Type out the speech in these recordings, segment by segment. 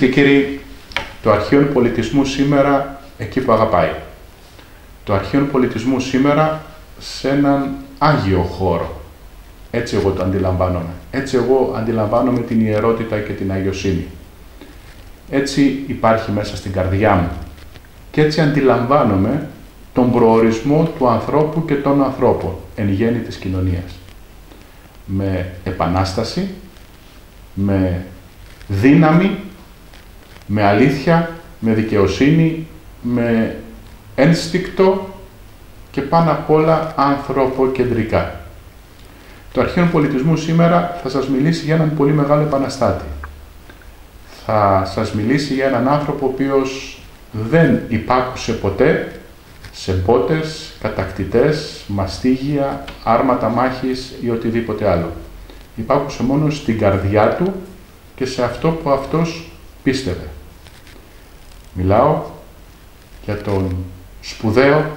Κυρίε και κύριοι, το αρχείο πολιτισμού σήμερα εκεί που αγαπάει. Το αρχείο πολιτισμού σήμερα σε έναν άγιο χώρο. Έτσι εγώ το αντιλαμβάνομαι. Έτσι εγώ αντιλαμβάνομαι την ιερότητα και την αγιοσύνη. Έτσι υπάρχει μέσα στην καρδιά μου. Και έτσι αντιλαμβάνομαι τον προορισμό του ανθρώπου και των ανθρώπων εν γέννη της κοινωνίας. Με επανάσταση, με δύναμη, με αλήθεια, με δικαιοσύνη, με ένστικτο και πάνω απ' όλα ανθρωποκεντρικά. Το αρχαίο πολιτισμού σήμερα θα σας μιλήσει για έναν πολύ μεγάλο επαναστάτη. Θα σας μιλήσει για έναν άνθρωπο ο οποίος δεν υπάκουσε ποτέ σε πότες, κατακτητές, μαστίγια, άρματα μάχης ή οτιδήποτε άλλο. Υπάκουσε μόνο στην καρδιά του και σε αυτό που αυτός πίστευε. Μιλάω για τον σπουδαίο,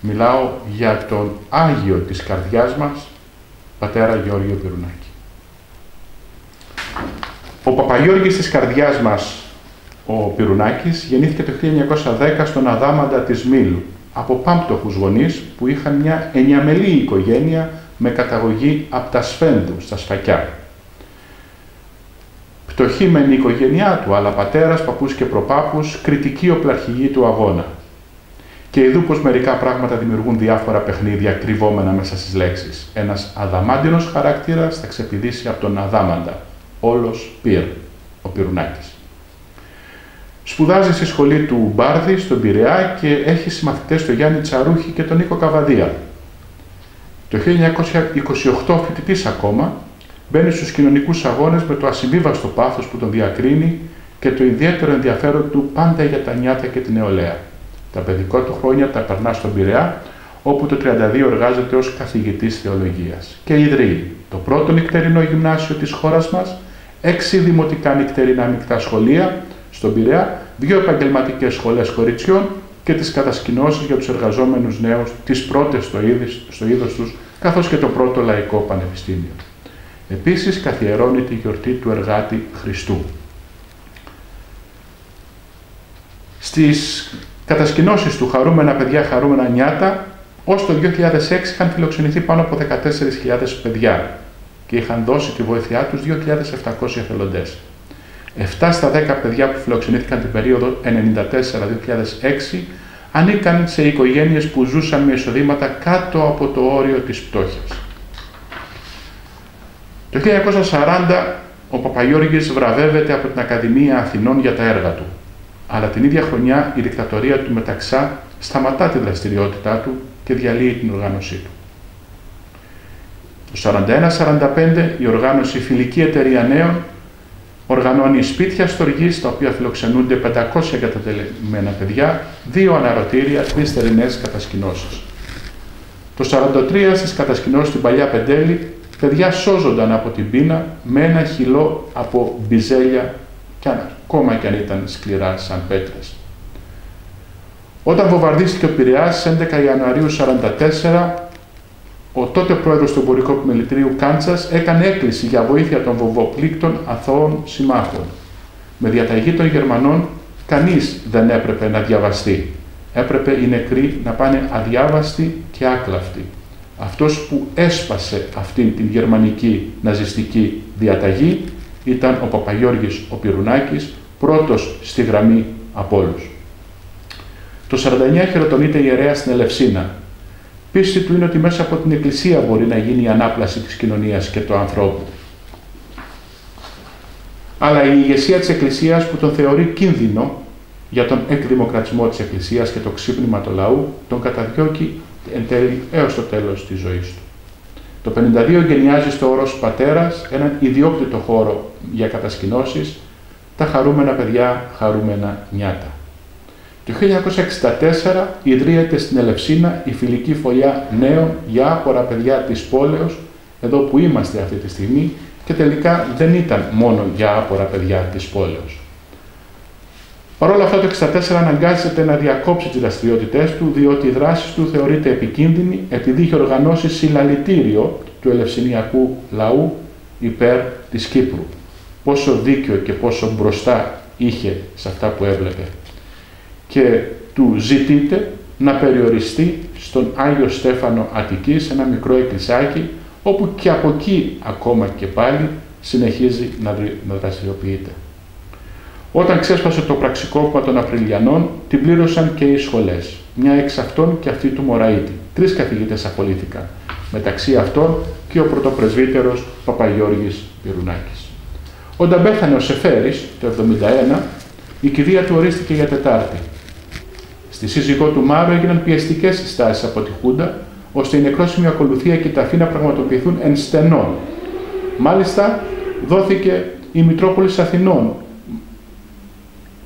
μιλάω για τον Άγιο της καρδιάς μας, πατέρα Γεώργιο Πυρουνάκη. Ο Παπαγιώργης της καρδιάς μας, ο Πυρουνάκης, γεννήθηκε το 1910 στον Αδάμαντα της Μήλου, από πάμπτωχους γονείς που είχαν μια ενιαμελή οικογένεια με καταγωγή από τα Σφένδου, στα Σφακιά. Πτωχή μεν η οικογένειά του, αλλά πατέρας, παππούς και προπάπους, κριτική οπλαρχηγή του αγώνα. Και ειδού πως μερικά πράγματα δημιουργούν διάφορα παιχνίδια κρυβόμενα μέσα στις λέξεις. Ένας αδαμάντινος χαρακτήρας θα ξεπηδήσει από τον αδάμαντα. Όλος πυρ, ο Πυρουνάκης. Σπουδάζει στη σχολή του Μπάρδη στον Πειραιά και έχει συμμαθητές τον Γιάννη Τσαρούχη και τον Νίκο Καβαδία. Το 1928 φοιτητής ακόμα, μπαίνει στους κοινωνικούς αγώνες με το ασυμβίβαστο πάθος που τον διακρίνει και το ιδιαίτερο ενδιαφέρον του πάντα για τα νιάτα και την νεολαία. Τα παιδικό του χρόνια τα περνά στον Πειραιά, όπου το 32 εργάζεται ως καθηγητής θεολογίας και ιδρύει το πρώτο νυχτερινό γυμνάσιο της χώρας μας, έξι δημοτικά νυχτερινά μεικτά σχολεία στον Πειραιά, δύο επαγγελματικές σχολές κοριτσιών και τις κατασκηνώσεις για τους εργαζόμενους νέους, τις πρώτες στο, είδος, στο είδος τους, καθώς και το πρώτο λαϊκό πανεπιστήμιο. Επίσης καθιερώνει τη γιορτή του εργάτη Χριστού. Στις κατασκηνώσεις του Χαρούμενα παιδιά, Χαρούμενα νιάτα, ως το 2006 είχαν φιλοξενηθεί πάνω από 14.000 παιδιά και είχαν δώσει τη βοήθειά τους 2.700 εθελοντές. 7 στα 10 παιδιά που φιλοξενήθηκαν την περίοδο 94-2006 ανήκαν σε οικογένειες που ζούσαν με εισοδήματα κάτω από το όριο της πτώχειας. Το 1940 ο Παπαγιώργης βραβεύεται από την Ακαδημία Αθηνών για τα έργα του. Αλλά την ίδια χρονιά η δικτατορία του Μεταξά σταματά τη δραστηριότητά του και διαλύει την οργάνωσή του. Το 1941-1945 η οργάνωση Φιλική Εταιρεία Νέων οργανώνει σπίτια στοργής, τα οποία φιλοξενούνται 500 εγκατατελεμένα παιδιά, δύο αναρωτήρια, τρεις θερινές κατασκηνώσεις. Το 1943 στις κατασκηνώσεις στην Παλιά Πεντέλη, παιδιά σώζονταν από την πείνα με ένα χυλό από μπιζέλια, και ακόμα και αν ήταν σκληρά σαν πέτρες. Όταν βομβαρδίστηκε ο Πειραιάς 11 Ιανουαρίου 1944, ο τότε πρόεδρος του εμπορικού επιμελητηρίου Κάντσας έκανε έκκληση για βοήθεια των βομβοπλήκτων αθώων συμμάχων. Με διαταγή των Γερμανών, κανείς δεν έπρεπε να διαβαστεί. Έπρεπε οι νεκροί να πάνε αδιάβαστοι και άκλαυτοι. Αυτός που έσπασε αυτήν την γερμανική ναζιστική διαταγή ήταν ο Παπαγιώργης ο Πυρουνάκης, πρώτος στη γραμμή από όλους. Το 49 χειροτονείται ιερέα στην Ελευσίνα, Πίστη του είναι ότι μέσα από την Εκκλησία μπορεί να γίνει η ανάπλαση της κοινωνίας και του ανθρώπου. Αλλά η ηγεσία της Εκκλησίας που τον θεωρεί κίνδυνο για τον εκδημοκρατισμό της Εκκλησίας και το ξύπνημα του λαού, τον καταδιώκει εν τέλει έως το τέλος της ζωής του. Το 52 γενιάζει στο όρος πατέρας έναν ιδιόκτητο χώρο για κατασκηνώσεις, τα χαρούμενα παιδιά, χαρούμενα νιάτα. Το 1964 ιδρύεται στην Ελευσίνα η φιλική φωλιά νέων για άπορα παιδιά της πόλεως, εδώ που είμαστε αυτή τη στιγμή, και τελικά δεν ήταν μόνο για άπορα παιδιά της πόλεως. Παρ' όλα αυτά το 1964 αναγκάζεται να διακόψει τις δραστηριότητε του, διότι η δράση του θεωρείται επικίνδυνη επειδή είχε οργανώσει συλλαλητήριο του ελευσινιακού λαού υπέρ της Κύπρου. Πόσο δίκαιο και πόσο μπροστά είχε σε αυτά που έβλεπε. Και του ζητείτε να περιοριστεί στον Άγιο Στέφανο Αττικής, ένα μικρό εκκλησάκι, όπου και από εκεί ακόμα και πάλι συνεχίζει να δραστηριοποιείται. Όταν ξέσπασε το πραξικόπημα των Απριλιανών, την πλήρωσαν και οι σχολές. Μια εξ αυτών και αυτή του Μωραήτη. Τρεις καθηγητές απολύθηκαν. Μεταξύ αυτών και ο πρωτοπρεσβύτερος Παπαγιώργης Πυρουνάκης. Όταν πέθανε ο Σεφέρης το 1971, η κηδεία του ορίστηκε για Τετάρτη. Στη σύζυγό του Μάρο έγιναν πιεστικές συστάσει από τη Χούντα, ώστε η νεκρόσιμη ακολουθία και η ταφή να πραγματοποιηθούν εν στενών. Μάλιστα, δόθηκε η Μητρόπολης Αθηνών.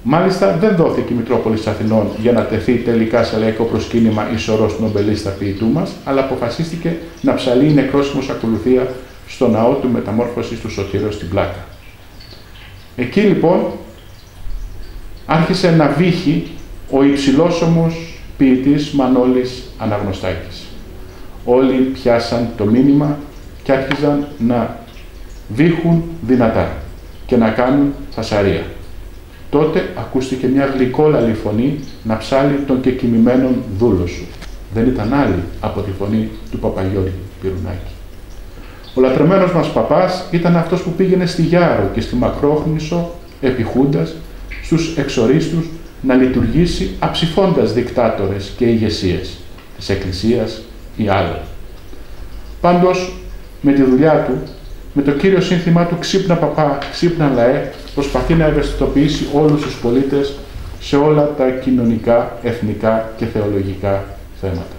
Μάλιστα, δεν δόθηκε η Μητρόπολη Αθηνών για να τεθεί τελικά σε λαϊκό προσκύνημα η σωρός του νομπελίστα ποιητού μας, αλλά αποφασίστηκε να ψαλεί η νεκρόσιμο ακολουθία στο ναό του μεταμόρφωσης του Σωτήρου στην Πλάκα. Εκεί λοιπόν άρχισε να βύχει ο υψηλόσωμος ποιητής Μανώλης Αναγνωστάκης. Όλοι πιάσαν το μήνυμα και άρχιζαν να βήχουν δυνατά και να κάνουν φασαρία. Τότε ακούστηκε μια γλυκόλαλη φωνή να ψάλει τον κεκοιμημένον δούλο σου. Δεν ήταν άλλη από τη φωνή του Παπαγιώργη Πυρουνάκη. Ο λατρεμένος μας παπάς ήταν αυτός που πήγαινε στη Γιάρο και στη Μακρόχνησο επιχούντας στους εξορίστους να λειτουργήσει αψηφώντας δικτάτορες και ηγεσίες της Εκκλησίας ή άλλων. Πάντως, με τη δουλειά του, με το κύριο σύνθημά του «Ξύπνα παπά, ξύπνα λαέ», προσπαθεί να ευαισθητοποιήσει όλους τους πολίτες σε όλα τα κοινωνικά, εθνικά και θεολογικά θέματα.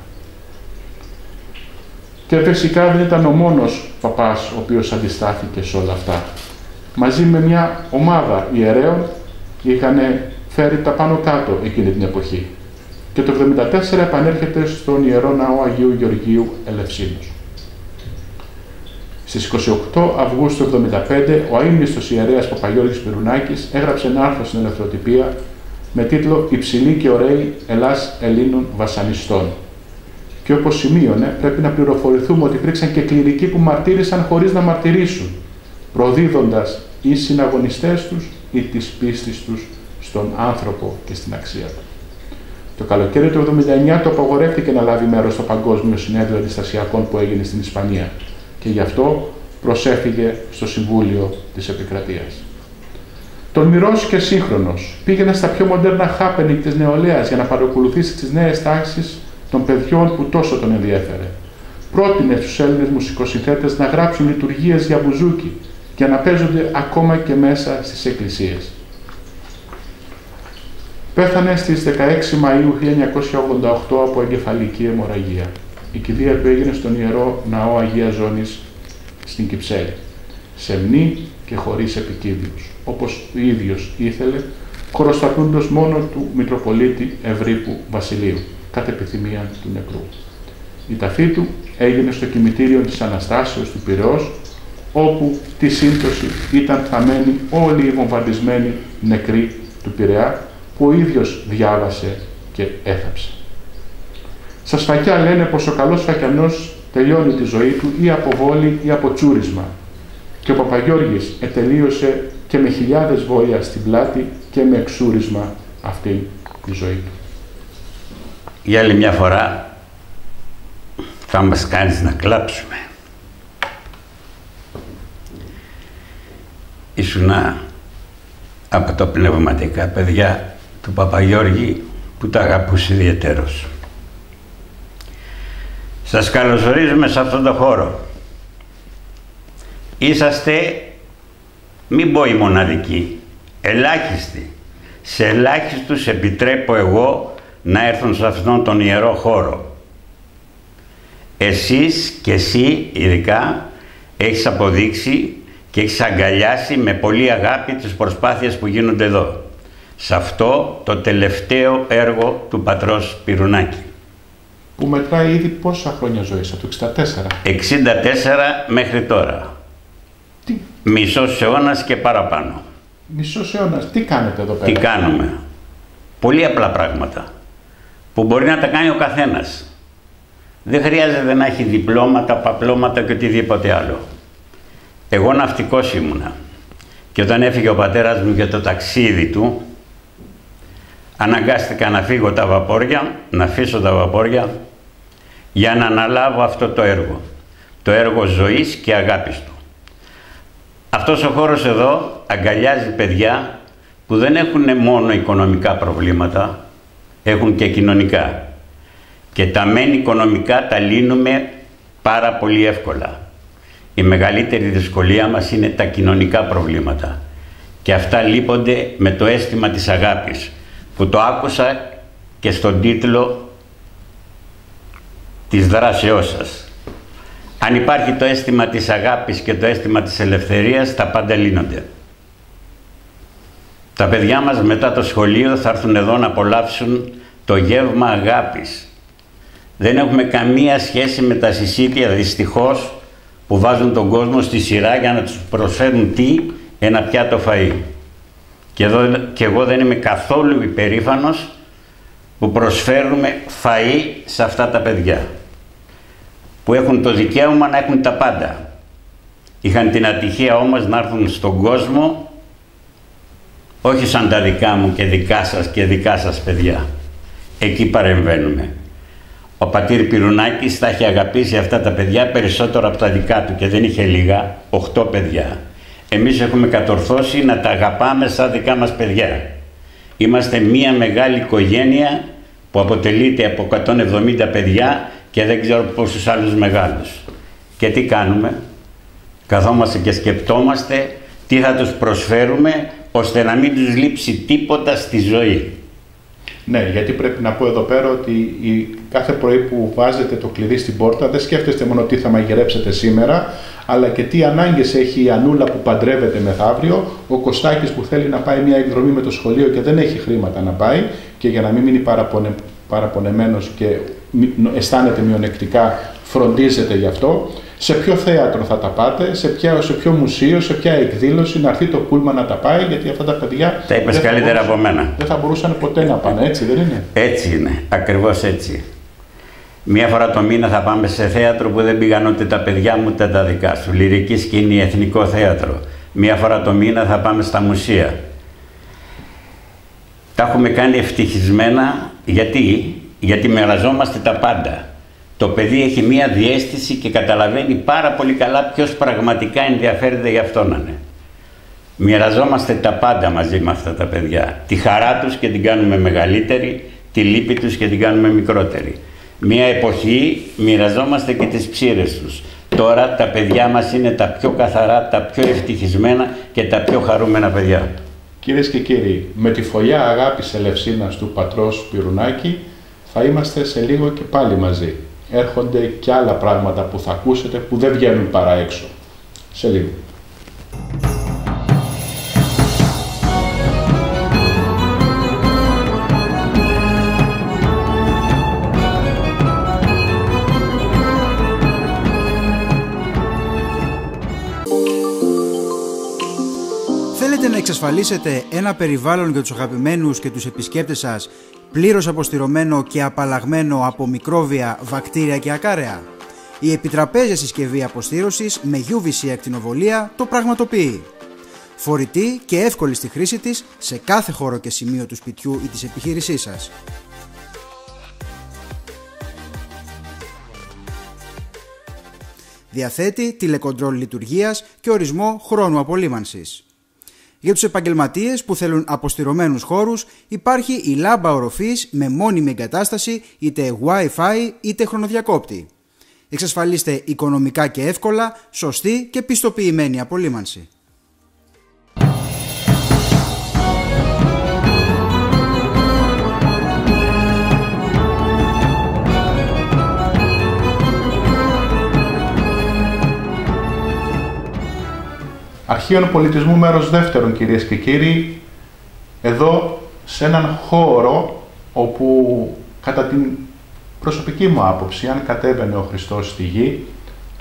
Και φυσικά δεν ήταν ο μόνος παπάς ο οποίος αντιστάθηκε σε όλα αυτά. Μαζί με μια ομάδα ιερέων είχαν φέρει τα πάνω κάτω εκείνη την εποχή. Και το 1974 επανέρχεται στον Ιερό Ναό Αγίου Γεωργίου Ελευσίνους. Στις 28 Αυγούστου 1975, ο αείμνηστος ιερέας Παπαγιώργης Πυρουνάκης έγραψε ένα άρθρο στην Ελευθεροτυπία με τίτλο «Υψηλή και ωραίοι Ελλάς Ελλήνων βασανιστών». Και όπως σημείωνε, πρέπει να πληροφορηθούμε ότι υπήρξαν και κληρικοί που μαρτύρησαν χωρίς να μαρτυρήσουν, προδίδοντας ή συναγωνιστές τους ή της πίστης τους στον άνθρωπο και στην αξία του. Το καλοκαίρι του 1979 το απαγορεύτηκε να λάβει μέρος στο Παγκόσμιο Συνέδριο Αντιστασιακών που έγινε στην Ισπανία και γι' αυτό προσέφυγε στο Συμβούλιο της Επικρατείας. Τον μυρό και σύγχρονος πήγαινε στα πιο μοντέρνα happening της νεολαίας για να παρακολουθήσει τις νέες τάξεις των παιδιών που τόσο τον ενδιέφερε. Πρότεινε στους Έλληνες μουσικοσυνθέτες να γράψουν λειτουργίες για μπουζούκι και να παίζονται ακόμα και μέσα στις εκκλησίες. Πέθανε στις 16 Μαΐου 1988 από εγκεφαλική αιμορραγία. Η κηδεία του έγινε στον Ιερό Ναό Αγίας Ζώνης στην Κυψέλη, σεμνή και χωρίς επικίνδυνους, όπως ο ίδιος ήθελε, χωροστατούντος μόνο του Μητροπολίτη Ευρύπου Βασιλείου, κατ' επιθυμία του νεκρού. Η ταφή του έγινε στο κημητήριο της Αναστάσεως του Πυραιός, όπου τη σύμπτωση ήταν θαμένοι όλοι οι βομβαρδισμένοι νεκροί του Πειραιά που ο ίδιος διάβασε και έθαψε. Στα σφακιά λένε πως ο καλός φακιανός τελειώνει τη ζωή του ή από βόλη ή από τσούρισμα και ο Παπαγιώργης ετελείωσε και με χιλιάδες βόλια στην πλάτη και με εξούρισμα αυτή τη ζωή του. Για άλλη μια φορά θα μας κάνεις να κλάψουμε. Ήσουνα από τα πνευματικά παιδιά του Παπαγιώργη που τα αγαπούσε ιδιαίτερος. Σας καλωσορίζουμε σε αυτόν τον χώρο. Είσαστε, μην πω οι μοναδικοί, ελάχιστοι. Σε ελάχιστους επιτρέπω εγώ να έρθουν σε αυτόν τον ιερό χώρο. Εσείς και εσύ ειδικά έχεις αποδείξει και έχεις αγκαλιάσει με πολύ αγάπη τις προσπάθειες που γίνονται εδώ σε αυτό το τελευταίο έργο του πατρός Πυρουνάκη. Που μετράει ήδη πόσα χρόνια ζωής, από το 64. 64 μέχρι τώρα. Τι... Μισός αιώνας και παραπάνω. Μισός αιώνας. Τι κάνετε εδώ πέρα; Τι κάνουμε; Πολύ απλά πράγματα. Που μπορεί να τα κάνει ο καθένας. Δεν χρειάζεται να έχει διπλώματα, παπλώματα και οτιδήποτε άλλο. Εγώ ναυτικός ήμουνα Και όταν έφυγε ο πατέρας μου για το ταξίδι του, αναγκάστηκα να φύγω τα βαπόρια, να αφήσω τα βαπόρια για να αναλάβω αυτό το έργο. Το έργο ζωής και αγάπης του. Αυτός ο χώρος εδώ αγκαλιάζει παιδιά που δεν έχουν μόνο οικονομικά προβλήματα, έχουν και κοινωνικά. Και τα μεν οικονομικά τα λύνουμε πάρα πολύ εύκολα. Η μεγαλύτερη δυσκολία μας είναι τα κοινωνικά προβλήματα. Και αυτά λείπονται με το αίσθημα της αγάπης, που το άκουσα και στον τίτλο της δράσεώς σας. Αν υπάρχει το αίσθημα της αγάπης και το αίσθημα της ελευθερίας, τα πάντα λύνονται. Τα παιδιά μας μετά το σχολείο θα έρθουν εδώ να απολαύσουν το γεύμα αγάπης. Δεν έχουμε καμία σχέση με τα συσίτια δυστυχώς που βάζουν τον κόσμο στη σειρά για να τους προσφέρουν τι, ένα πιάτο φαΐ. Και, εδώ, και εγώ δεν είμαι καθόλου υπερήφανος που προσφέρουμε φαΐ σε αυτά τα παιδιά που έχουν το δικαίωμα να έχουν τα πάντα. Είχαν την ατυχία όμως να έρθουν στον κόσμο όχι σαν τα δικά μου και δικά σας και δικά σας παιδιά. Εκεί παρεμβαίνουμε. Ο πατήρ Πυρουνάκης θα έχει αγαπήσει αυτά τα παιδιά περισσότερο από τα δικά του και δεν είχε λίγα, 8 παιδιά. Εμείς έχουμε κατορθώσει να τα αγαπάμε σαν δικά μας παιδιά. Είμαστε μία μεγάλη οικογένεια που αποτελείται από 170 παιδιά και δεν ξέρω πόσους άλλους μεγάλους. Και τι κάνουμε, καθόμαστε και σκεπτόμαστε τι θα τους προσφέρουμε ώστε να μην τους λείψει τίποτα στη ζωή. Ναι, γιατί πρέπει να πω εδώ πέρα ότι η, κάθε πρωί που βάζετε το κλειδί στην πόρτα δεν σκέφτεστε μόνο τι θα μαγειρέψετε σήμερα, αλλά και τι ανάγκες έχει η Ανούλα που παντρεύεται μεθαύριο, ο Κωστάκης που θέλει να πάει μια εκδρομή με το σχολείο και δεν έχει χρήματα να πάει και για να μην μείνει παραπονε, παραπονεμένος και αισθάνεται μειονεκτικά, φροντίζετε γι' αυτό. Σε ποιο θέατρο θα τα πάτε, σε, ποια, σε ποιο μουσείο, σε ποια εκδήλωση, να έρθει το πούλμα να τα πάει, γιατί αυτά τα παιδιά. Τα είπες καλύτερα από μένα. Δεν θα μπορούσαν ποτέ να πάνε, έτσι δεν είναι; Έτσι είναι, ακριβώς έτσι. Μία φορά το μήνα θα πάμε σε θέατρο που δεν πήγαν ούτε τα παιδιά μου ούτε τα δικά σου. Λυρική σκηνή, εθνικό θέατρο. Μία φορά το μήνα θα πάμε στα μουσεία. Τα έχουμε κάνει ευτυχισμένα γιατί; Γιατί μοιραζόμαστε τα πάντα. Το παιδί έχει μία διέστηση και καταλαβαίνει πάρα πολύ καλά ποιος πραγματικά ενδιαφέρεται για αυτό να είναι. Μοιραζόμαστε τα πάντα μαζί με αυτά τα παιδιά. Τη χαρά τους και την κάνουμε μεγαλύτερη, τη λύπη τους και την κάνουμε μικρότερη. Μία εποχή μοιραζόμαστε και τις ψήρες τους. Τώρα τα παιδιά μας είναι τα πιο καθαρά, τα πιο ευτυχισμένα και τα πιο χαρούμενα παιδιά. Κυρίες και κύριοι, με τη φωλιά αγάπης ελευσίνας του πατρός Πυρουνάκη, θα είμαστε σε λίγο και πάλι μαζί. Έρχονται και άλλα πράγματα που θα ακούσετε που δεν βγαίνουν παρά έξω. Σε λίγο. Εξασφαλίσετε ένα περιβάλλον για τους αγαπημένους και τους επισκέπτες σας πλήρως αποστηρωμένο και απαλλαγμένο από μικρόβια, βακτήρια και ακάρεα. Η επιτραπέζια συσκευή αποστήρωσης με UVC ακτινοβολία το πραγματοποιεί. Φορητή και εύκολη στη χρήση της σε κάθε χώρο και σημείο του σπιτιού ή της επιχείρησής σας. Διαθέτει τηλεκοντρόλ λειτουργίας και ορισμό χρόνου απολύμανσης. Για τους επαγγελματίες που θέλουν αποστηρωμένους χώρους υπάρχει η λάμπα οροφής με μόνιμη εγκατάσταση είτε Wi-Fi είτε χρονοδιακόπτη. Εξασφαλίστε οικονομικά και εύκολα, σωστή και πιστοποιημένη απολύμανση. Αρχείων Πολιτισμού μέρος δεύτερον κυρίες και κύριοι, εδώ σε έναν χώρο όπου κατά την προσωπική μου άποψη, αν κατέβαινε ο Χριστός στη γη,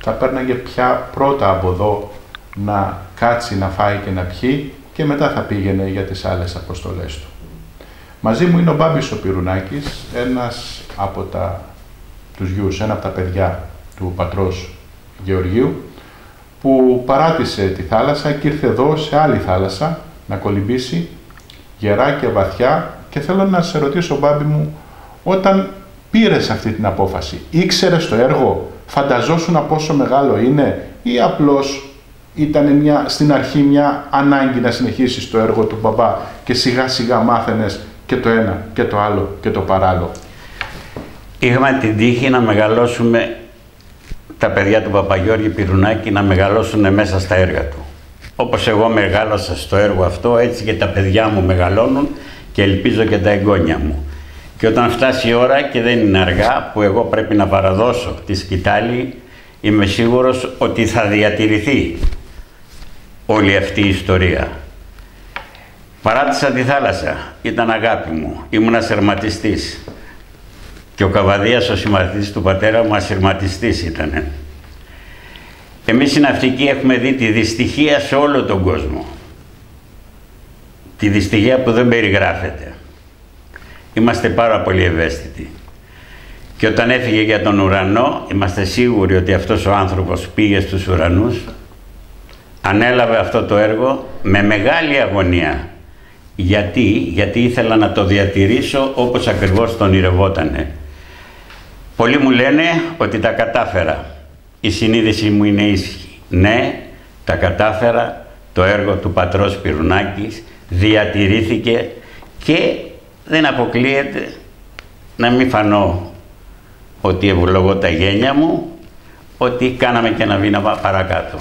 θα παίρναγε πια πρώτα από εδώ να κάτσει, να φάει και να πιει και μετά θα πήγαινε για τις άλλες αποστολές του. Μαζί μου είναι ο Μπάμπης ο Πυρουνάκης, ένας από τα, τους γιους, ένα από τα παιδιά του πατρός Γεωργίου, που παράτησε τη θάλασσα και ήρθε εδώ σε άλλη θάλασσα να κολυμπήσει γερά και βαθιά και θέλω να σε ρωτήσω Μπάμπη μου όταν πήρες αυτή την απόφαση ήξερες το έργο, φανταζόσουν πόσο μεγάλο είναι ή απλώς ήταν μια, στην αρχή μια ανάγκη να συνεχίσεις το έργο του μπαμπά και σιγά σιγά μάθαινες και το ένα και το άλλο και το παράλληλο; Είχαμε την τύχη να μεγαλώσουμε τα παιδιά του Παπαγιώργη Πυρουνάκη να μεγαλώσουν μέσα στα έργα του. Όπως εγώ μεγάλωσα στο έργο αυτό, έτσι και τα παιδιά μου μεγαλώνουν και ελπίζω και τα εγγόνια μου. Και όταν φτάσει η ώρα και δεν είναι αργά που εγώ πρέπει να παραδώσω τη σκητάλη, είμαι σίγουρος ότι θα διατηρηθεί όλη αυτή η ιστορία. Παράτησα τη θάλασσα, ήταν αγάπη μου, ήμουν ασερματιστής. Και ο Καβαδίας, ο συμμαθητής του πατέρα μου, ασυρματιστής ήταν. Εμείς οι ναυτικοί έχουμε δει τη δυστυχία σε όλο τον κόσμο. Τη δυστυχία που δεν περιγράφεται. Είμαστε πάρα πολύ ευαίσθητοι. Και όταν έφυγε για τον ουρανό, είμαστε σίγουροι ότι αυτός ο άνθρωπος πήγε στους ουρανούς, ανέλαβε αυτό το έργο με μεγάλη αγωνία. Γιατί, γιατί ήθελα να το διατηρήσω όπως ακριβώς τον ηρευότανε. Πολλοί μου λένε ότι τα κατάφερα. Η συνείδηση μου είναι ήσυχη. Ναι, τα κατάφερα. Το έργο του πατρός Πυρουνάκης διατηρήθηκε και δεν αποκλείεται να μην φανώ ότι ευλογώ τα γένια μου, ότι κάναμε και ένα βήμα παρακάτω.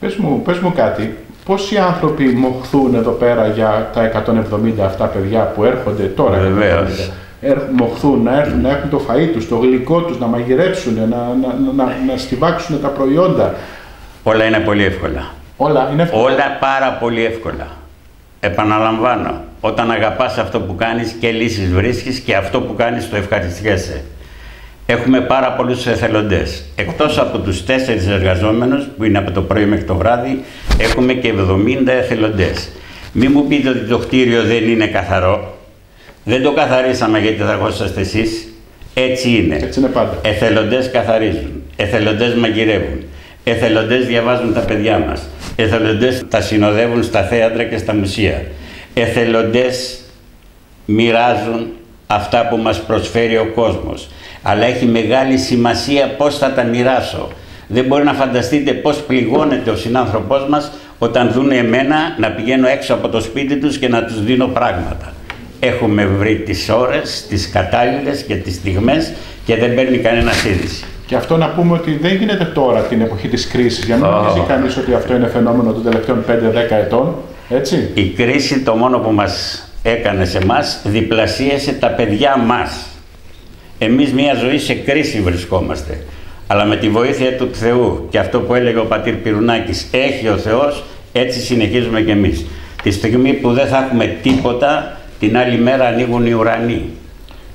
Πες μου, πες μου κάτι, πόσοι άνθρωποι μοχθούν εδώ πέρα για τα 170 αυτά παιδιά που έρχονται τώρα; Βεβαίως μοχθούν, να έρθουν, να έχουν το φαΐ τους, το γλυκό τους, να μαγειρέψουν, να, να, να, να στιβάξουν τα προϊόντα. Όλα είναι πολύ εύκολα. Όλα είναι εύκολα. Όλα πάρα πολύ εύκολα. Επαναλαμβάνω, όταν αγαπάς αυτό που κάνεις και λύσεις βρίσκεις και αυτό που κάνεις το ευχαριστιέσαι. Έχουμε πάρα πολλούς εθελοντές. Εκτός από τους τέσσερις εργαζόμενους που είναι από το πρωί μέχρι το βράδυ, έχουμε και 70 εθελοντές. Μην μου πείτε ότι το κτίριο δεν είναι καθαρό. Δεν το καθαρίσαμε γιατί θα ερχόσαστε εσείς. Έτσι είναι. Έτσι είναι πάντα. Εθελοντές καθαρίζουν. Εθελοντές μαγειρεύουν. Εθελοντές διαβάζουν τα παιδιά μας. Εθελοντές τα συνοδεύουν στα θέατρα και στα μουσεία. Εθελοντές μοιράζουν αυτά που μας προσφέρει ο κόσμος. Αλλά έχει μεγάλη σημασία πώς θα τα μοιράσω. Δεν μπορεί να φανταστείτε πώς πληγώνεται ο συνάνθρωπός μας όταν δουν εμένα να πηγαίνω έξω από το σπίτι τους και να τους δίνω πράγματα έχουμε βρει τις ώρες, τις κατάλληλες και τις στιγμές και δεν παίρνει κανένας είδηση. Και αυτό να πούμε ότι δεν γίνεται τώρα την εποχή της κρίσης, για να μην νομίζει oh. κανείς ότι αυτό είναι φαινόμενο των τελευταίων 5-10 ετών, έτσι; Η κρίση το μόνο που μας έκανε σε εμάς διπλασίασε τα παιδιά μας. Εμείς μια ζωή σε κρίση βρισκόμαστε. Αλλά με τη βοήθεια του Θεού και αυτό που έλεγε ο πατήρ Πυρουνάκης, έχει ο Θεός, έτσι συνεχίζουμε κι εμείς. Τη στιγμή που δεν θα έχουμε τίποτα, την άλλη μέρα ανοίγουν οι ουρανοί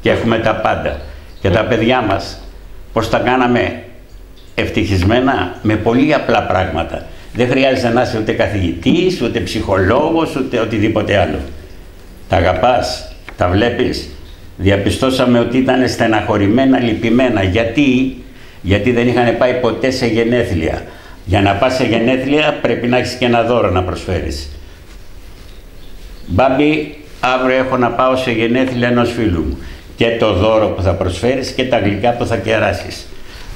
και έχουμε τα πάντα. Και τα παιδιά μας πώς τα κάναμε; Ευτυχισμένα με πολύ απλά πράγματα. Δεν χρειάζεται να είσαι ούτε καθηγητής, ούτε ψυχολόγος, ούτε οτιδήποτε άλλο. Τα αγαπάς, τα βλέπεις. Διαπιστώσαμε ότι ήταν στεναχωρημένα, λυπημένα. Γιατί, γιατί δεν είχαν πάει ποτέ σε γενέθλια. Για να πας σε γενέθλια πρέπει να έχεις και ένα δώρο να προσφέρεις. Μπάμπη, αύριο έχω να πάω σε γενέθλια ενός φίλου μου και το δώρο που θα προσφέρεις και τα γλυκά που θα κεράσεις.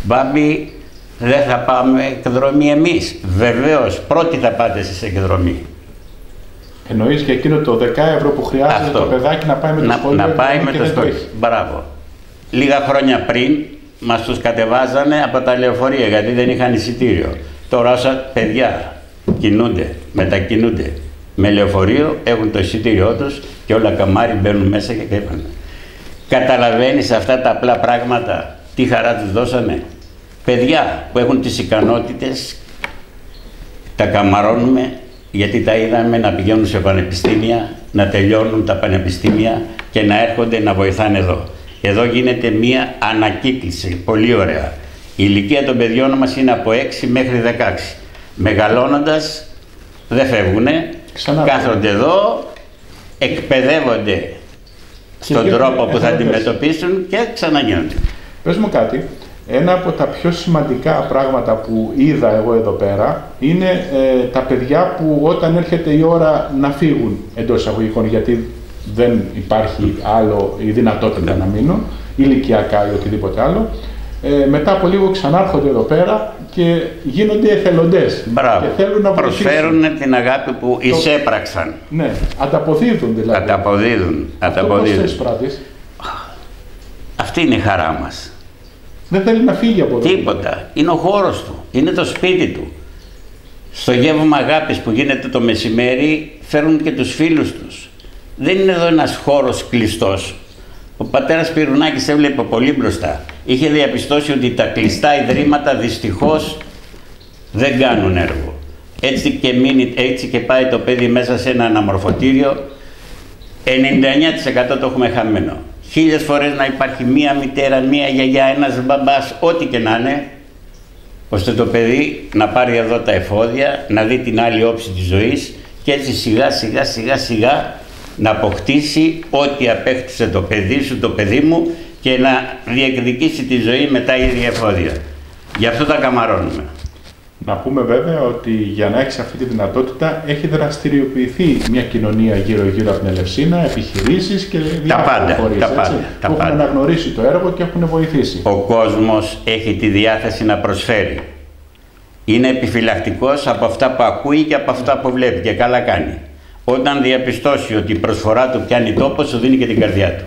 Μπάμπη, δεν θα πάμε εκδρομή εμείς. Βεβαίως, πρώτοι θα πάτε σε εκδρομή. Εννοείς και εκείνο το 10 ευρώ που χρειάζεται Αυτό. το παιδάκι να πάει με το να, σχολείο. Να πάει με το σχολείο. Μπράβο. Λίγα χρόνια πριν μας τους κατεβάζανε από τα λεωφορεία γιατί δεν είχαν εισιτήριο. Τώρα όσα παιδιά κινούνται, μετακινούνται με λεωφορείο, έχουν το εισιτήριό τους και όλα καμάρι μπαίνουν μέσα και κρύβανε. Καταλαβαίνεις αυτά τα απλά πράγματα, τι χαρά τους δώσανε; Παιδιά που έχουν τις ικανότητες, τα καμαρώνουμε γιατί τα είδαμε να πηγαίνουν σε πανεπιστήμια, να τελειώνουν τα πανεπιστήμια και να έρχονται να βοηθάνε εδώ. Εδώ γίνεται μία ανακύκληση, πολύ ωραία. Η ηλικία των παιδιών μας είναι από 6 μέχρι 16. Μεγαλώνοντας δεν φεύγουνε, κάθονται εδώ, εκπαιδεύονται στον τρόπο που θα αντιμετωπίσουν και ξαναγίνονται. Πες μου κάτι, Ένα από τα πιο σημαντικά πράγματα που είδα εγώ εδώ πέρα είναι ε, τα παιδιά που όταν έρχεται η ώρα να φύγουν εντός εισαγωγικών, γιατί δεν υπάρχει άλλο η δυνατότητα να μείνουν, ηλικιακά ή οτιδήποτε άλλο, ε, μετά από λίγο ξανάρχονται εδώ πέρα και γίνονται εθελοντές. Μπράβο. Και θέλουν να Προσφέρουν την αγάπη που εισέπραξαν. Ναι, ανταποδίδουν δηλαδή. Ανταποδίδουν. Αυτό πώς Ανταποδίδουν. θες πράτης; Αυτή είναι η χαρά μας. Δεν θέλει να φύγει από εδώ. Τίποτα. Είναι ο χώρος του. Είναι το σπίτι του. Στο γεύμα αγάπης που γίνεται το μεσημέρι φέρνουν και τους φίλους τους. Δεν είναι εδώ ένας χώρος κλειστός. Ο πατέρας Πυρουνάκης έβλεπε πολύ μπροστά. Είχε διαπιστώσει ότι τα κλειστά ιδρύματα δυστυχώς δεν κάνουν έργο. Έτσι και, μείνει, έτσι και πάει το παιδί μέσα σε ένα αναμορφωτήριο, 99% το έχουμε χαμένο. Χίλιες φορές να υπάρχει μία μητέρα, μία γιαγιά, ένας μπαμπάς, ό,τι και να είναι, ώστε το παιδί να πάρει εδώ τα εφόδια, να δει την άλλη όψη της ζωής και έτσι σιγά σιγά σιγά σιγά να αποκτήσει ό,τι απέκτησε το παιδί σου, το παιδί μου και να διεκδικήσει τη ζωή με τα ίδια εφόδια. Γι' αυτό τα καμαρώνουμε. Να πούμε βέβαια ότι για να έχεις αυτή τη δυνατότητα έχει δραστηριοποιηθεί μια κοινωνία γύρω-γύρω από την Ελευσίνα, επιχειρήσεις και διάφορα πάντα, φορείς, τα έτσι, πάντα, τα που έχουν πάντα. αναγνωρίσει το έργο και έχουν βοηθήσει. Ο κόσμος έχει τη διάθεση να προσφέρει. Είναι επιφυλακτικός από αυτά που ακούει και από αυτά που βλέπει και καλά κάνει. Όταν διαπιστώσει ότι η προσφορά του πιάνει τόπο, σου δίνει και την καρδιά του.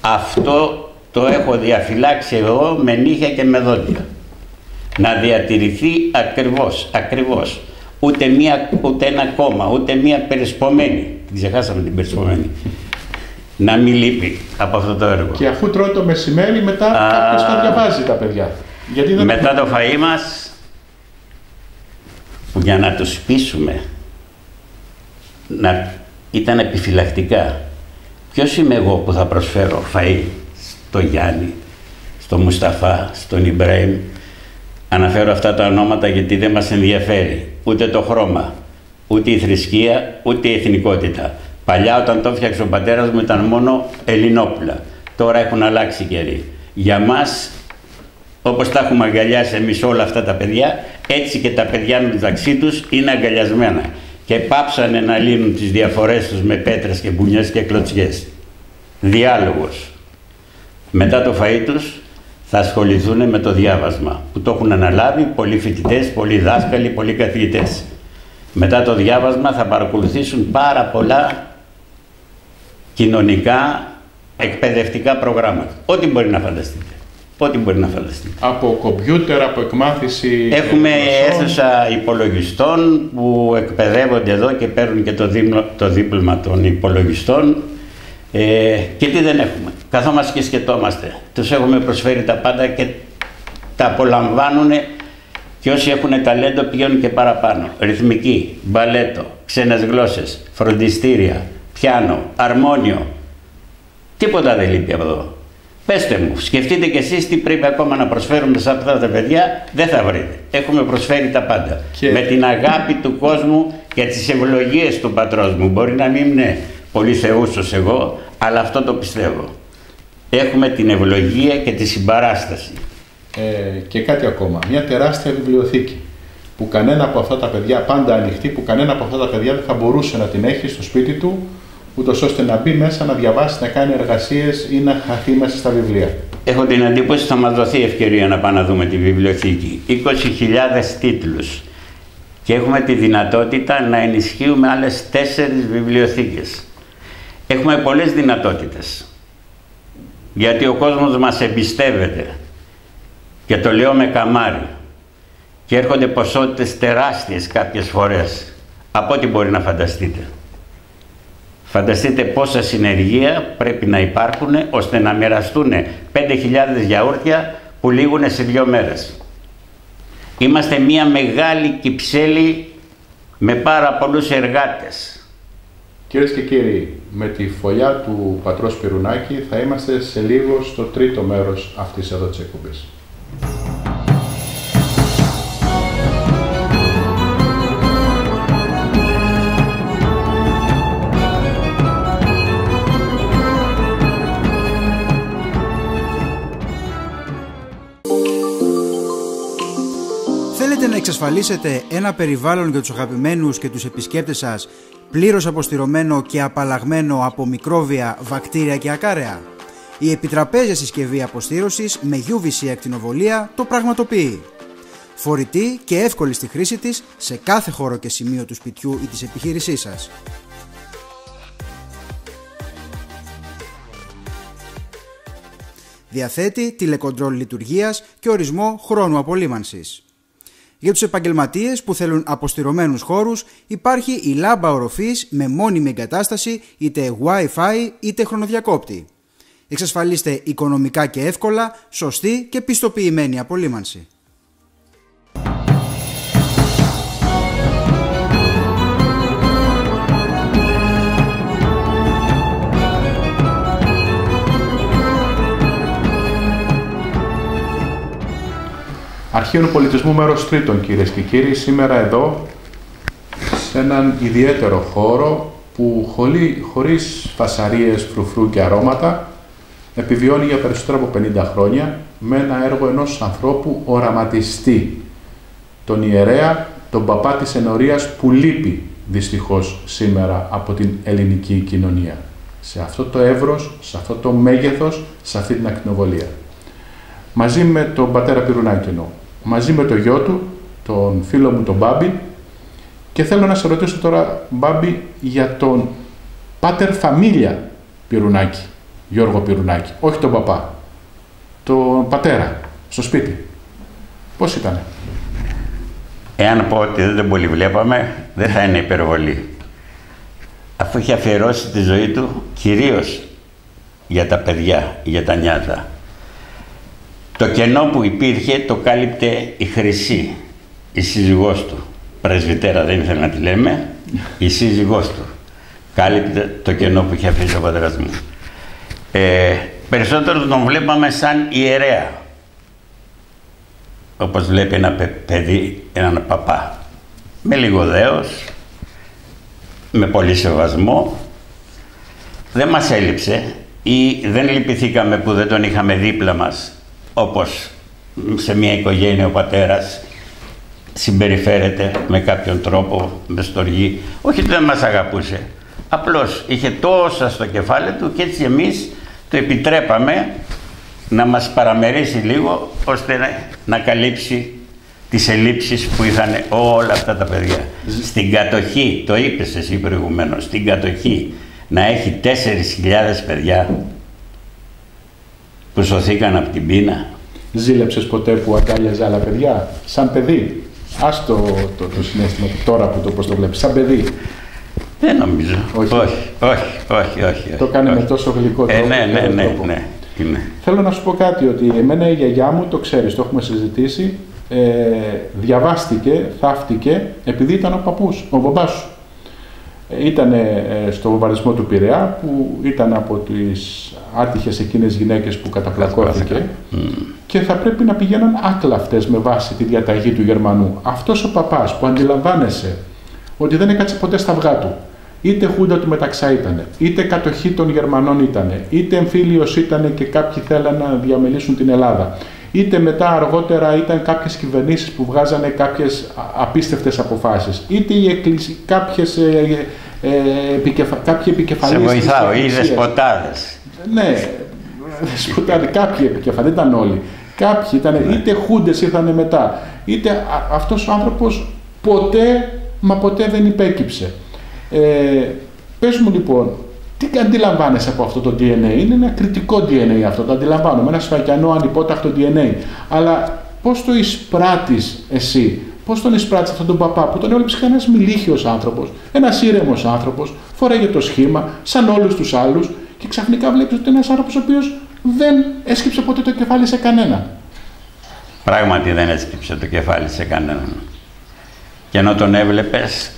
Αυτό το έχω διαφυλάξει εγώ με νύχια και με δόντια. Να διατηρηθεί ακριβώς, ακριβώς. Ούτε, μία, ούτε ένα κόμμα, ούτε μία περισπομένη. Την ξεχάσαμε την περισπομένη. να μην λείπει από αυτό το έργο. Και αφού τρώει το μεσημέρι, μετά Α. κάποιος τα διαβάζει τα παιδιά. Γιατί δεν Μετά το φαΐ μας, που για να τους πείσουμε να ήταν επιφυλακτικά. Ποιος είμαι εγώ που θα προσφέρω φαΐ στο Γιάννη, στο Μουσταφά, στον Ιμπραήμ; Αναφέρω αυτά τα ονόματα γιατί δεν μας ενδιαφέρει ούτε το χρώμα, ούτε η θρησκεία, ούτε η εθνικότητα. Παλιά όταν το έφτιαξε ο πατέρας μου ήταν μόνο Ελληνόπουλα. Τώρα έχουν αλλάξει οι καιροί. Για μας όπως τα έχουμε αγκαλιάσει εμείς όλα αυτά τα παιδιά, έτσι και τα παιδιά μεταξύ τους είναι αγκαλιασμένα και πάψανε να λύνουν τις διαφορές τους με πέτρες και μπουνιές και κλωτσιές. Διάλογος. Μετά το φαΐ τους θα ασχοληθούν με το διάβασμα που το έχουν αναλάβει πολλοί φοιτητές, πολλοί δάσκαλοι, πολλοί καθηγητές. Μετά το διάβασμα θα παρακολουθήσουν πάρα πολλά κοινωνικά εκπαιδευτικά προγράμματα. Ό,τι μπορεί να φανταστείτε. Ό,τι μπορεί να φανταστείτε. Από κομπιούτερ, από εκμάθηση. Έχουμε γλωσσών. αίθουσα υπολογιστών που εκπαιδεύονται εδώ και παίρνουν και το, δίπλωμα, το δίπλωμα των υπολογιστών. Ε, και τι δεν έχουμε. Καθόμαστε και σκεφτόμαστε. Τους έχουμε προσφέρει τα πάντα και τα απολαμβάνουν και όσοι έχουν ταλέντο πηγαίνουν και παραπάνω. Ρυθμική, μπαλέτο, ξένες γλώσσες, φροντιστήρια, πιάνο, αρμόνιο. Τίποτα δεν λείπει από εδώ. Πεςτε μου, σκεφτείτε κι εσείς τι πρέπει ακόμα να προσφέρουμε σε αυτά τα παιδιά, δεν θα βρείτε. Έχουμε προσφέρει τα πάντα. Και- Με την αγάπη του κόσμου και τις ευλογίες του πατρός μου. Μπορεί να μην είναι πολύ θεούσος εγώ, αλλά αυτό το πιστεύω. Έχουμε την ευλογία και τη συμπαράσταση. Ε, και κάτι ακόμα. Μια τεράστια βιβλιοθήκη που κανένα από αυτά τα παιδιά, πάντα ανοιχτή, που κανένα από αυτά τα παιδιά δεν θα μπορούσε να την έχει στο σπίτι του, ούτως ώστε να μπει μέσα, να διαβάσει, να κάνει εργασίες ή να χαθεί μέσα στα βιβλία. Έχω την εντύπωση ότι θα μας δοθεί ευκαιρία να πάμε να δούμε τη βιβλιοθήκη. 20.000 τίτλους και έχουμε τη δυνατότητα να ενισχύουμε άλλες τέσσερις βιβλιοθήκες. Έχουμε πολλές δυνατότητες. Γιατί ο κόσμος μας εμπιστεύεται. Και το λέω με καμάρι. Και έρχονται ποσότητες τεράστιες κάποιες φορές. Από ό,τι μπορεί να φανταστείτε. Φανταστείτε πόσα συνεργεία πρέπει να υπάρχουν ώστε να μοιραστούν 5.000 γιαούρτια που λήγουν σε δύο μέρες. Είμαστε μια μεγάλη κυψέλη με πάρα πολλούς εργάτες. Κυρίες και κύριοι, με τη φωλιά του πατρός Πυρουνάκη θα είμαστε σε λίγο στο τρίτο μέρος αυτής εδώ της εκπομπής. Εξασφαλίσετε ένα περιβάλλον για τους αγαπημένους και τους επισκέπτες σας πλήρως αποστηρωμένο και απαλλαγμένο από μικρόβια, βακτήρια και ακάρεα; Η επιτραπέζια συσκευή αποστήρωσης με UVC ακτινοβολία το πραγματοποιεί. Φορητή και εύκολη στη χρήση της σε κάθε χώρο και σημείο του σπιτιού ή της επιχείρησής σας. Διαθέτει τηλεκοντρόλ λειτουργίας και ορισμό χρόνου απολύμανσης. Για τους επαγγελματίες που θέλουν αποστηρωμένους χώρους υπάρχει η λάμπα οροφής με μόνιμη εγκατάσταση είτε Wi-Fi είτε χρονοδιακόπτη. Εξασφαλίστε οικονομικά και εύκολα, σωστή και πιστοποιημένη απολύμανση. Αρχαίων Πολιτισμού μέρος τρίτον κυρίες και κύριοι, σήμερα εδώ σε έναν ιδιαίτερο χώρο που χωρί, χωρίς φασαρίες, φρουφρού και αρώματα επιβιώνει για περισσότερο από 50 χρόνια με ένα έργο ενός ανθρώπου οραματιστή, τον ιερέα, τον παπά της ενορίας που λείπει δυστυχώς σήμερα από την ελληνική κοινωνία. Σε αυτό το εύρος, σε αυτό το μέγεθος, σε αυτή την ακτινοβολία. Μαζί με τον πατέρα Πυρουνάκινο, μαζί με το γιο του, τον φίλο μου τον Μπάμπη και θέλω να σε ρωτήσω τώρα Μπάμπη για τον πάτερ φαμίλια Πυρουνάκη, Γιώργο Πυρουνάκη, όχι τον παπά, τον πατέρα, στο σπίτι. Πώς ήταν. Εάν πω ότι δεν τον πολύ βλέπαμε, δεν θα είναι υπερβολή. Αφού είχε αφιερώσει τη ζωή του κυρίως για τα παιδιά, για τα νιάτα. Το κενό που υπήρχε το κάλυπτε η Χρυσή, η σύζυγός του. Πρεσβυτέρα δεν ήθελα να τη λέμε, η σύζυγός του. Κάλυπτε το κενό που είχε αφήσει ο πατέρας μου. Ε, περισσότερο τον βλέπαμε σαν ιερέα. Όπως βλέπει ένα παιδί, έναν παπά. Με λίγο δέος, με πολύ σεβασμό. Δεν μας έλειψε ή δεν λυπηθήκαμε που δεν τον είχαμε δίπλα μας όπως σε μια οικογένεια ο πατέρας συμπεριφέρεται με κάποιον τρόπο, με στοργή. Όχι ότι δεν μας αγαπούσε. Απλώς είχε τόσα στο κεφάλι του και έτσι εμείς το επιτρέπαμε να μας παραμερίσει λίγο ώστε να, να καλύψει τις ελλείψεις που είχαν όλα αυτά τα παιδιά. Στην κατοχή, το είπες εσύ προηγουμένως, στην κατοχή να έχει 4.000 παιδιά που σωθήκαν από την πείνα. Ζήλεψες ποτέ που αγκάλιαζε άλλα παιδιά, σαν παιδί. Ας το, το, το συνέστημα τώρα που το πώς το βλέπεις, σαν παιδί. Δεν νομίζω. Όχι, όχι, όχι, όχι. όχι, το κάνει όχι. με τόσο γλυκό ε, τρόπο. ναι, ναι, ναι, ναι, ναι. Θέλω να σου πω κάτι, ότι εμένα η γιαγιά μου, το ξέρεις, το έχουμε συζητήσει, ε, διαβάστηκε, θαύτηκε, επειδή ήταν ο παππούς, ο μπαμπάς σου ήταν στο βομβαρδισμό του Πειραιά που ήταν από τις άτυχες εκείνες γυναίκες που καταπλακώθηκε. Και θα πρέπει να πηγαίναν άκλαυτες με βάση τη διαταγή του Γερμανού. Αυτός ο παπάς που αντιλαμβάνεσαι ότι δεν έκατσε ποτέ στα αυγά του, είτε χούντα του μεταξά ήταν, είτε κατοχή των Γερμανών ήταν, είτε εμφύλιος ήταν και κάποιοι θέλαν να διαμελήσουν την Ελλάδα, είτε μετά αργότερα ήταν κάποιες κυβερνήσεις που βγάζανε κάποιες απίστευτες αποφάσεις, είτε οι εκκλησίες, κάποιες, ε, ε, επικεφα, κάποιοι επικεφαλής... Σε βοηθάω, ή δεσποτάδες. Ναι, δεσποτάδες, κάποιοι επικεφαλής, δεν ήταν όλοι. Κάποιοι ήταν, ναι. είτε χούντες ήρθαν μετά, είτε α, αυτός ο άνθρωπος ποτέ, μα ποτέ δεν υπέκυψε. Ε, πες μου λοιπόν, τι αντιλαμβάνεσαι από αυτό το DNA. Είναι ένα κριτικό DNA αυτό, το αντιλαμβάνομαι, ένα σφακιανό ανυπόταχτο DNA. Αλλά πώς το εισπράττεις εσύ, πώς τον εισπράττεις αυτόν τον παπά που τον έβλεψε ένας μιλίχιος άνθρωπος, ένας ήρεμος άνθρωπος, φοράγε το σχήμα, σαν όλους τους άλλους και ξαφνικά βλέπεις ότι είναι ένας άνθρωπος ο οποίος δεν έσκυψε ποτέ το κεφάλι σε κανέναν. Πράγματι δεν έσκυψε το κεφάλι σε κανέναν. Και ενώ τον έβλεπες,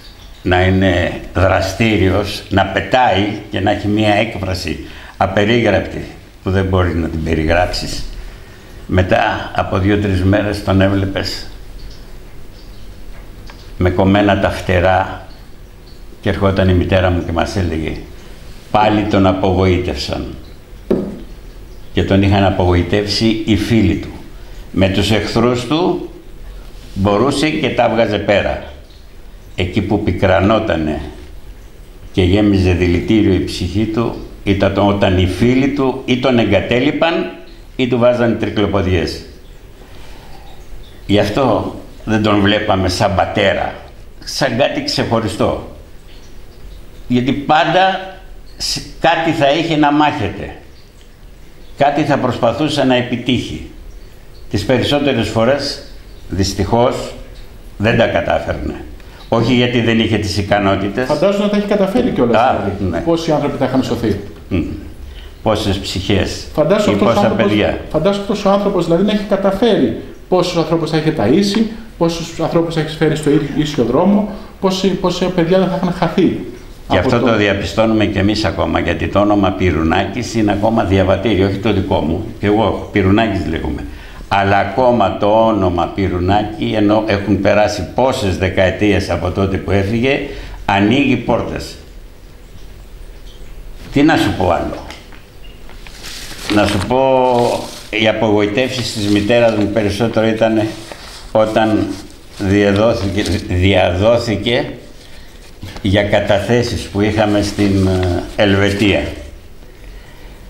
να είναι δραστήριος, να πετάει και να έχει μία έκφραση απερίγραπτη που δεν μπορεί να την περιγράψεις. Μετά από δύο-τρεις μέρες τον έβλεπες με κομμένα τα φτερά και ερχόταν η μητέρα μου και μας έλεγε πάλι τον απογοήτευσαν και τον είχαν απογοητεύσει οι φίλοι του. Με τους εχθρούς του μπορούσε και τα βγάζε πέρα. Εκεί που πικρανότανε και γέμιζε δηλητήριο η ψυχή του ήταν όταν οι φίλοι του ή τον εγκατέλειπαν ή του βάζανε τρικλοποδιές. Γι' αυτό δεν τον βλέπαμε σαν πατέρα, σαν κάτι ξεχωριστό. Γιατί πάντα κάτι θα είχε να μάχεται. Κάτι θα προσπαθούσε να επιτύχει. Τις περισσότερες φορές, δυστυχώς, δεν τα κατάφερνε. Όχι γιατί δεν είχε τις ικανότητες. Φαντάζομαι να τα έχει καταφέρει κιόλας. Δηλαδή. Ναι. Πόσοι άνθρωποι θα είχαν σωθεί. Mm. Πόσες ψυχές φαντάζομαι ή πόσα παιδιά. Φαντάζομαι αυτός ο άνθρωπος δηλαδή να έχει καταφέρει πόσους ανθρώπους θα είχε ταΐσει, πόσους ανθρώπους θα έχεις φέρει στο ίσιο δρόμο, πόσα παιδιά δεν θα είχαν χαθεί. Και αυτό το... το διαπιστώνουμε και εμείς ακόμα, γιατί το όνομα Πυρουνάκης είναι ακόμα διαβατήριο, όχι το δικό μου, και εγώ Πυρουνάκης λέγομαι. Αλλά ακόμα το όνομα Πυρουνάκη, ενώ έχουν περάσει πόσες δεκαετίες από τότε που έφυγε, ανοίγει πόρτες. Τι να σου πω άλλο; Να σου πω, οι απογοητεύσεις της μητέρας μου περισσότερο ήταν όταν διαδόθηκε, διαδόθηκε για καταθέσεις που είχαμε στην ε, Ελβετία.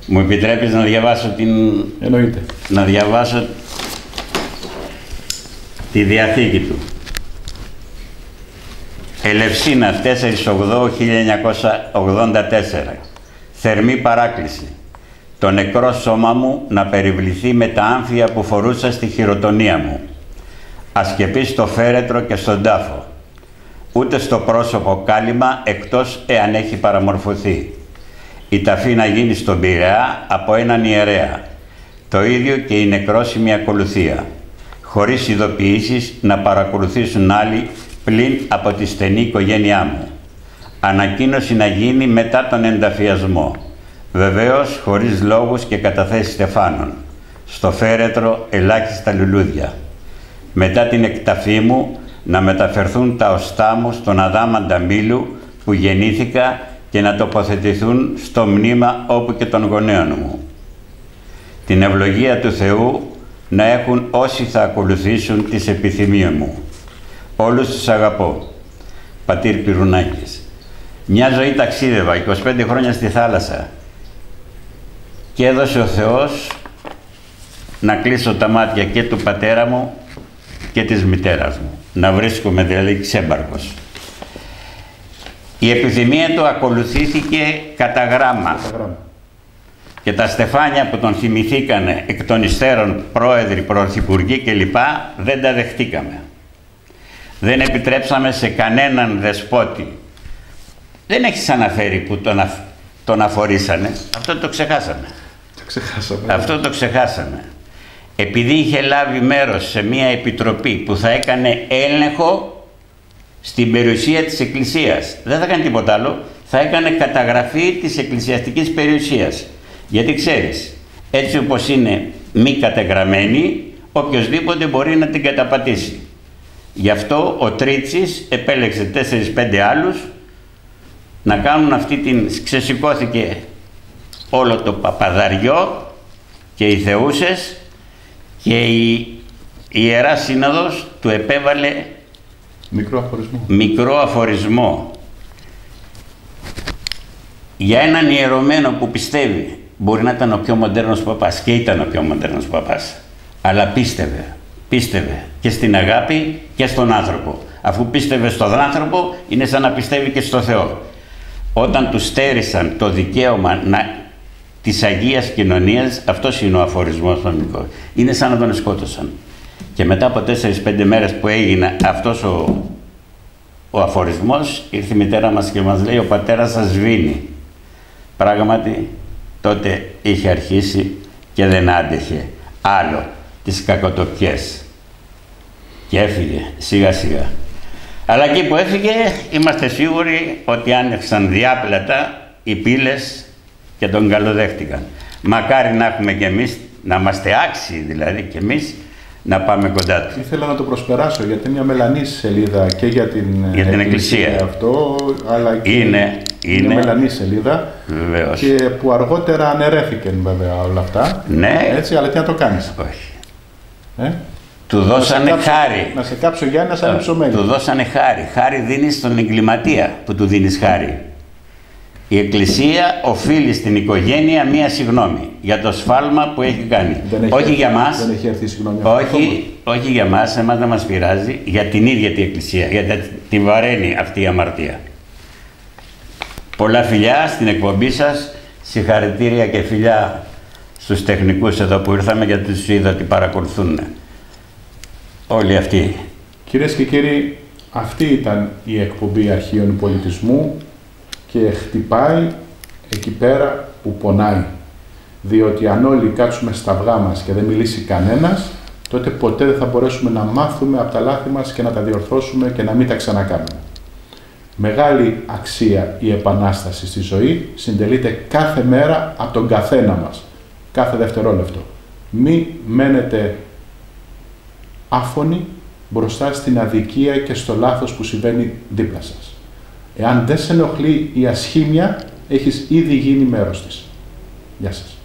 Μου επιτρέπεις να διαβάσω την... Εννοείται. Να διαβάσω τη διαθήκη του. Ελευσίνα 4-8-1984. Θερμή παράκληση. Το νεκρό σώμα μου να περιβληθεί με τα άμφια που φορούσα στη χειροτονία μου. Ασκεπή στο φέρετρο και στον τάφο ούτε στο πρόσωπο κάλυμα εκτός εάν έχει παραμορφωθεί. Η ταφή να γίνει στον Πειραιά από έναν ιερέα. Το ίδιο και η νεκρόσιμη ακολουθία. Χωρίς ειδοποιήσεις να παρακολουθήσουν άλλοι πλην από τη στενή οικογένειά μου. Ανακοίνωση να γίνει μετά τον ενταφιασμό. Βεβαίως χωρίς λόγους και καταθέσεις στεφάνων. Στο φέρετρο ελάχιστα λουλούδια. Μετά την εκταφή μου να μεταφερθούν τα οστά μου στον Αδάμαντα Μήλου που γεννήθηκα και να τοποθετηθούν στο μνήμα όπου και των γονέων μου. Την ευλογία του Θεού να έχουν όσοι θα ακολουθήσουν τις επιθυμίες μου. Όλους τους αγαπώ. Πατήρ Πυρουνάκης. Μια ζωή ταξίδευα, 25 χρόνια στη θάλασσα και έδωσε ο Θεός να κλείσω τα μάτια και του πατέρα μου και της μητέρας μου να βρίσκομαι δηλαδή ξέμπαρκος. Η επιθυμία του ακολουθήθηκε κατά γράμμα. Και τα στεφάνια που τον θυμηθήκανε εκ των υστέρων πρόεδροι, πρωθυπουργοί κλπ. δεν τα δεχτήκαμε. Δεν επιτρέψαμε σε κανέναν δεσπότη. Δεν έχεις αναφέρει που τον, αφ... τον αφορήσανε. Αυτό το ξεχάσαμε. Το ξεχάσαμε. Αυτό το ξεχάσαμε επειδή είχε λάβει μέρος σε μια επιτροπή που θα έκανε έλεγχο στην περιουσία της Εκκλησίας. Δεν θα έκανε τίποτα άλλο, θα έκανε καταγραφή της εκκλησιαστικής περιουσίας. Γιατί ξέρεις, έτσι όπως είναι μη κατεγραμμένη, οποιοδήποτε μπορεί να την καταπατήσει. Γι' αυτό ο Τρίτσης επέλεξε 4-5 άλλους να κάνουν αυτή την... ξεσηκώθηκε όλο το παπαδαριό και οι θεούσες και η Ιερά Σύνοδος του επέβαλε μικρό αφορισμό. μικρό αφορισμό. Για έναν ιερωμένο που πιστεύει, μπορεί να ήταν ο πιο μοντέρνος παπάς και ήταν ο πιο μοντέρνος παπάς, αλλά πίστευε, πίστευε και στην αγάπη και στον άνθρωπο. Αφού πίστευε στον άνθρωπο, είναι σαν να πιστεύει και στο Θεό. Όταν τους στέρισαν το δικαίωμα να Της αγίας κοινωνίας, αυτός είναι ο αφορισμός νομικό. Είναι σαν να τον σκότωσαν. Και μετά από 4-5 μέρες που έγινε αυτός ο, ο αφορισμός, ήρθε η μητέρα μας και μας λέει ο πατέρας σας σβήνει. Πράγματι, τότε είχε αρχίσει και δεν άντεχε άλλο τις κακοτοπιές. Και έφυγε σιγά σιγά. Αλλά εκεί που έφυγε είμαστε σίγουροι ότι άνοιξαν διάπλατα οι πύλες και τον καλοδέχτηκαν. Μακάρι να έχουμε κι εμείς, να είμαστε άξιοι δηλαδή κι εμείς, να πάμε κοντά τους. Ήθελα να το προσπεράσω γιατί είναι μια μελανής σελίδα και για την, για την εκκλησία. αυτό, αλλά και είναι, είναι μια μελανής σελίδα Βεβαίως. και που αργότερα ανερέθηκαν βέβαια όλα αυτά. Ναι. Έτσι, αλλά τι να το κάνεις. Όχι. Ε; Του δώσανε κάψω- χάρη. Να σε κάψω Γιάννη, να σε ανυψωμένη. Του δώσανε χάρη. Χάρη δίνεις στον εγκληματία που του δίνεις χάρη. Η Εκκλησία οφείλει στην οικογένεια μία συγνώμη για το σφάλμα που έχει κάνει. Δεν έχει όχι έρθει- για μας, Δεν έχει έρθει η συγγνώμη. αυτό ακόμα. όχι, όχι για μας, εμάς δεν μας πειράζει, για την ίδια την Εκκλησία, γιατί την βαραίνει αυτή η αμαρτία. Πολλά φιλιά στην εκπομπή σας, συγχαρητήρια και φιλιά στους τεχνικούς εδώ που ήρθαμε γιατί τους είδα ότι παρακολουθούν όλοι αυτοί. Κυρίες και κύριοι, αυτή ήταν η εκπομπή Αρχείων Πολιτισμού και χτυπάει εκεί πέρα που πονάει. Διότι αν όλοι κάτσουμε στα αυγά μας και δεν μιλήσει κανένας, τότε ποτέ δεν θα μπορέσουμε να μάθουμε από τα λάθη μας και να τα διορθώσουμε και να μην τα ξανακάνουμε. Μεγάλη αξία η επανάσταση στη ζωή συντελείται κάθε μέρα από τον καθένα μας, κάθε δευτερόλεπτο. Μη μένετε άφωνοι μπροστά στην αδικία και στο λάθος που συμβαίνει δίπλα σας. Εάν δεν σε ενοχλεί η ασχήμια, έχεις ήδη γίνει μέρος της. Γεια σας.